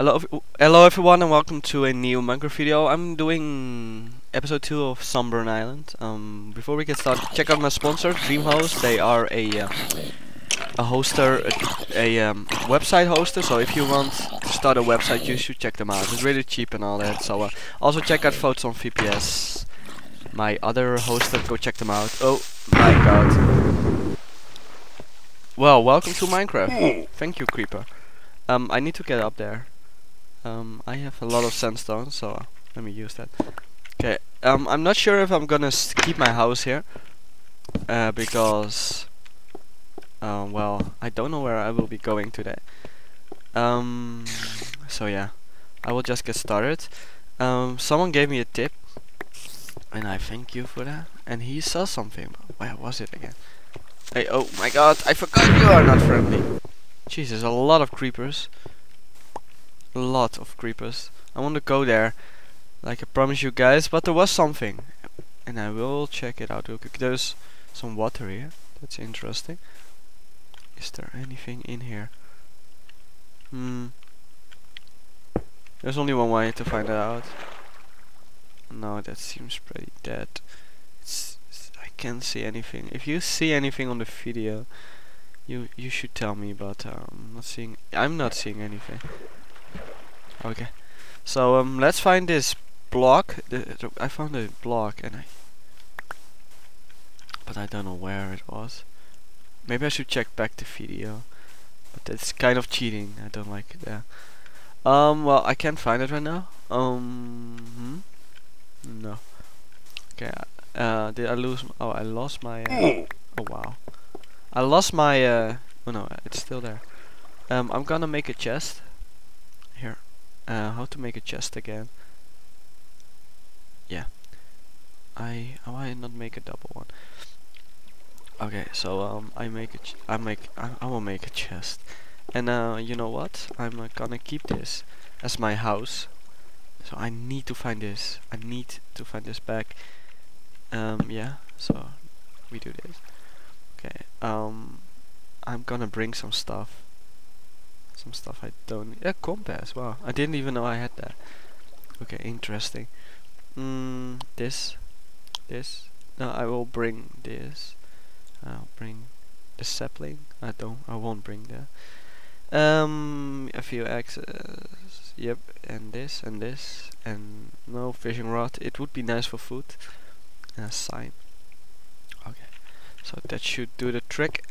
Hello, hello everyone, and welcome to a new Minecraft video. I'm doing episode two of Sunburn Island. Um, before we get started, check out my sponsor, DreamHost. They are a uh, a hoster, a, a um, website hoster. So if you want to start a website, you should check them out. It's really cheap and all that. So uh, also check out Photon VPS, my other hoster. Go check them out. Oh my god. Well, welcome to Minecraft. Thank you, Creeper. Um, I need to get up there. Um, I have a lot of sandstone, so uh, let me use that. Okay. Um, I'm not sure if I'm gonna keep my house here, uh, because, um, well, I don't know where I will be going today. Um, so yeah, I will just get started. Um, someone gave me a tip, and I thank you for that. And he saw something. Where was it again? Hey, oh my God! I forgot you are not friendly. Jesus, a lot of creepers. Lot of creepers. I want to go there, like I promised you guys, but there was something. And I will check it out real. There's some water here. That's interesting. Is there anything in here? Hmm. There's only one way to find it out. No, that seems pretty dead. It's, it's, I can't see anything. If you see anything on the video, you you should tell me. But um, I'm not seeing. I'm not seeing anything. Okay, so um, let's find this block. The, the, I found a block, and I, but I don't know where it was. Maybe I should check back the video, but that's kind of cheating. I don't like it. Yeah. Um. Well, I can't find it right now. Um. Hmm? No. Okay. Uh. Did I lose? M oh, I lost my. Uh, oh wow. I lost my. Uh. Oh no, it's still there. Um. I'm gonna make a chest. Uh, how to make a chest again? Yeah. I why not make a double one? Okay, so um, I make a ch I make I, I will make a chest, and uh, you know what? I'm uh, gonna keep this as my house. So I need to find this. I need to find this back. Um, yeah. So we do this. Okay. Um, I'm gonna bring some stuff some stuff I don't yeah compass wow I didn't even know I had that. Okay interesting. Mm, this this. No I will bring this. I'll bring the sapling I don't I won't bring that. Um a few axes yep and this and this and no fishing rod. It would be nice for food. And a sign. Okay so that should do the trick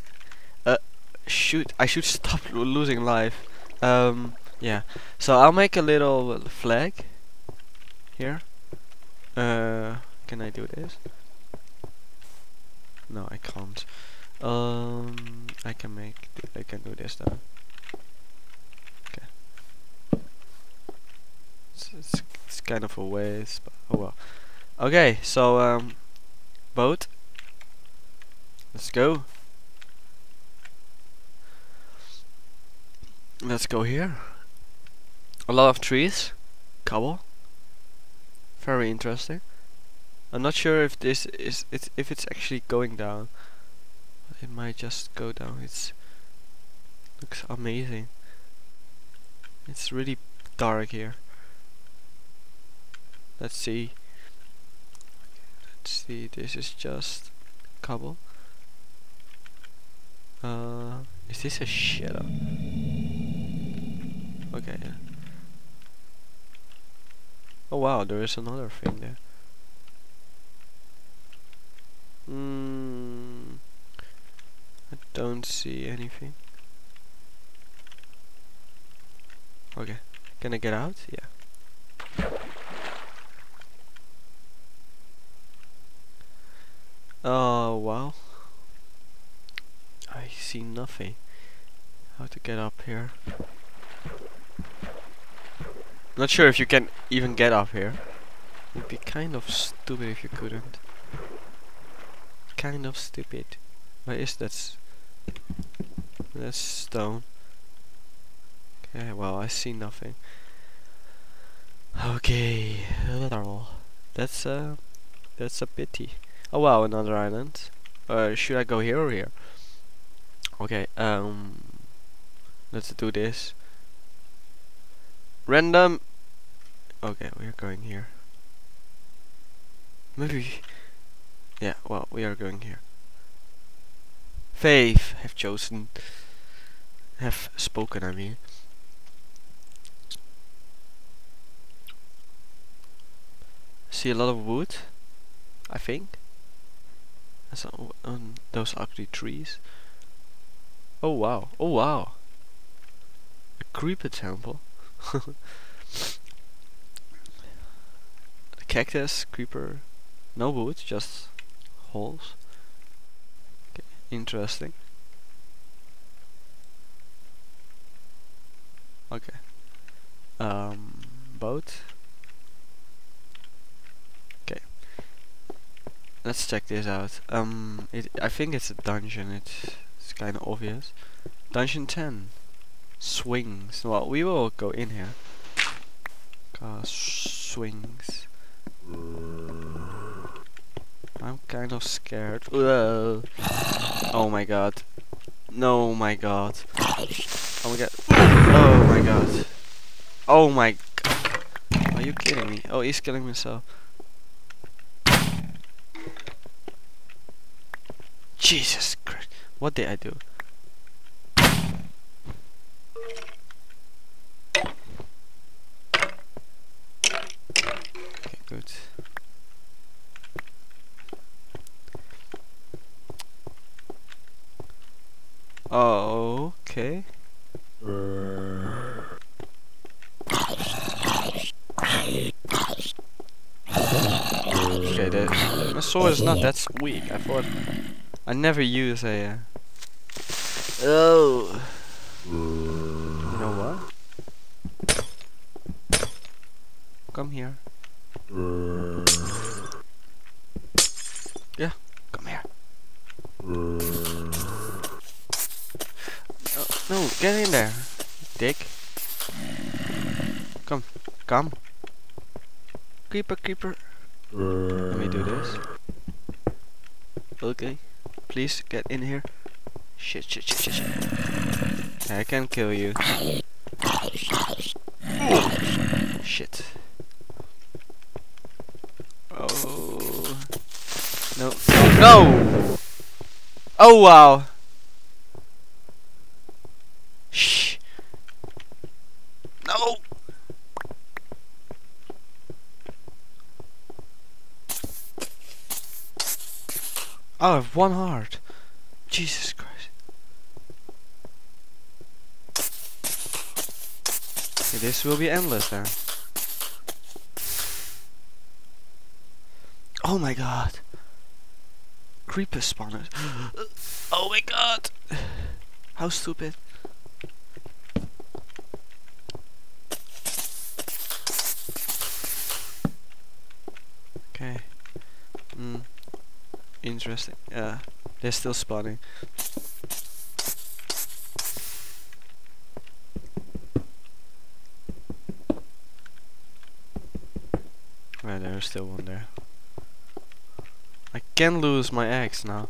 shoot I should stop lo losing life. Um yeah. So I'll make a little flag here. Uh can I do this? No I can't. Um I can make I can do this though okay. It's, it's, it's kind of a waste but oh well. Okay so um boat. Let's go Let's go here. A lot of trees. Cobble. Very interesting. I'm not sure if this is if it's actually going down. It might just go down. It's looks amazing. It's really dark here. Let's see. Let's see. This is just cobble. Uh, is this a shadow? Okay. Yeah. Oh wow, there is another thing there. Hmm. I don't see anything. Okay. Can I get out? Yeah. Oh wow. I see nothing. How to get up here? Not sure if you can even get up here. Would be kind of stupid if you couldn't. Kind of stupid. Where is that? That's stone. Okay, well I see nothing. Okay, that's uh, that's a pity. Oh wow, another island. Uh, should I go here or here? Okay, um, let's do this. Random. Okay, we are going here. Maybe. Yeah, well, we are going here. Faith have chosen. Have spoken, I mean. See a lot of wood, I think. That's on, on those ugly trees. Oh wow! Oh wow! A creeper temple. cactus, creeper, no wood, just holes. Okay, interesting. Okay. Um, boat. Okay. Let's check this out. Um, it I think it's a dungeon. It's it's kind of obvious. Dungeon 10. Swings. Well, we will go in here. Cause swings. I'm kind of scared. Oh my god. No, my god. Oh my god. Oh my god. Oh my. God. Are you kidding me? Oh, he's killing himself. Jesus Christ. What did I do? Okay, good. Oh, okay. Okay, the, my sword is not that weak. I thought I never use a. Uh, oh. You know what? Come here. Yeah, come here. Oh, no, get in there, dick. Come, come. Creeper, creeper. Let me do this. Okay. Please get in here. Shit, shit, shit, shit, shit. I can kill you. Shit. Oh. No. No! Oh wow! Shh. No! Oh, I have one heart. Jesus Christ. Okay, this will be endless then. Oh my god. Creeper spawners. oh my god. How stupid. Okay. Hmm. Interesting. Yeah. They're still spawning. Well, there's still one there. I can lose my eggs now.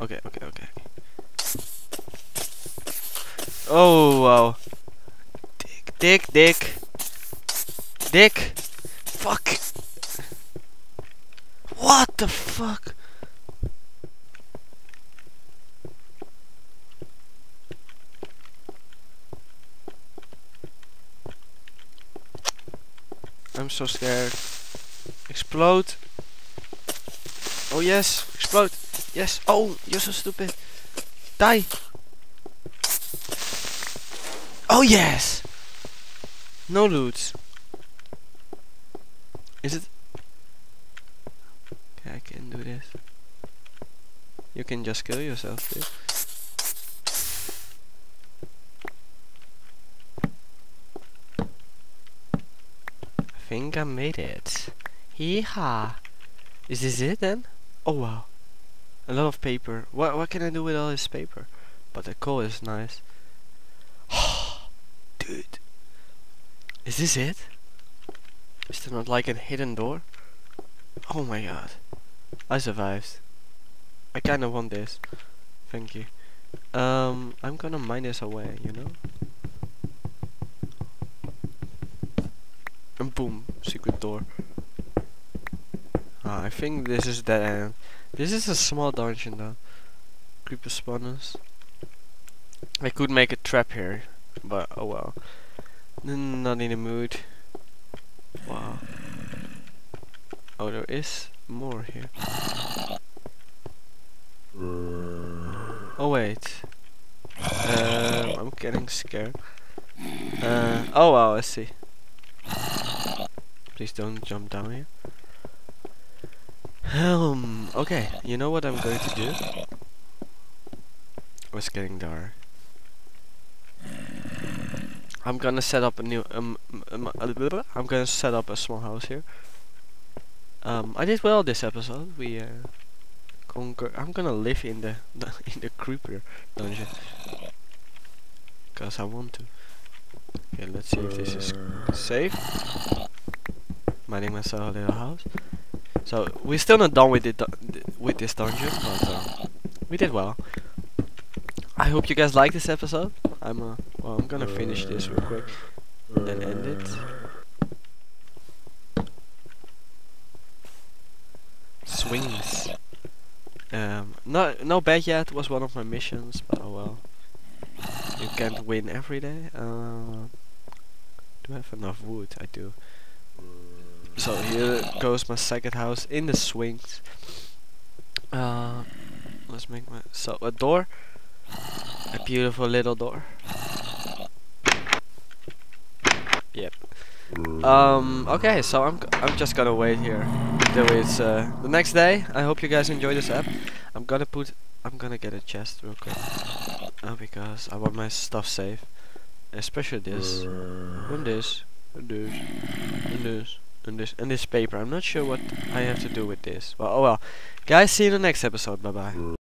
Okay, okay, okay. Oh, wow. Dick, dick, dick. Dick. Fuck. What the fuck? I'm so scared. Explode. Oh yes, explode. Yes. Oh, you're so stupid. Die. Oh yes. No loot. Is it? Okay, I can do this. You can just kill yourself, dude. I think I made it. Yeehaw! Is this it then? Oh wow. A lot of paper. What what can I do with all this paper? But the coal is nice. Dude. Is this it? Is there not like a hidden door? Oh my god. I survived. I kinda want this. Thank you. Um, I'm gonna mine this away, you know? And boom, secret door. Ah, I think this is dead end. This is a small dungeon though. Creeper spawners. I could make a trap here, but oh well. N not in the mood. Wow. Oh, there is more here. Oh wait. Uh, I'm getting scared. Uh, oh wow, I see. Please don't jump down here. Um, okay, you know what I'm going to do? It's getting dark. I'm gonna set up a new um, um I'm gonna set up a small house here. Um, I did well this episode. We uh, conquer. I'm gonna live in the, in the creeper dungeon because I want to. Okay, let's see if this is safe. Mining myself a little house. So we're still not done with it with this dungeon, but uh, we did well. I hope you guys like this episode. I'm uh, well, I'm gonna finish this real quick, and then end it. Swings. Um, not no bad yet. Was one of my missions, but oh well. You can't win every day. Uh, do I have enough wood? I do. So here goes my second house in the swings. Uh, let's make my so a door, a beautiful little door. Yep. Um. Okay. So I'm I'm just gonna wait here until it's uh, the next day. I hope you guys enjoy this app. I'm gonna put I'm gonna get a chest real quick. Uh, because I want my stuff safe, especially this, and this, and this, and this and this and this paper. I'm not sure what I have to do with this. Well, oh well. Guys, see you in the next episode. Bye bye.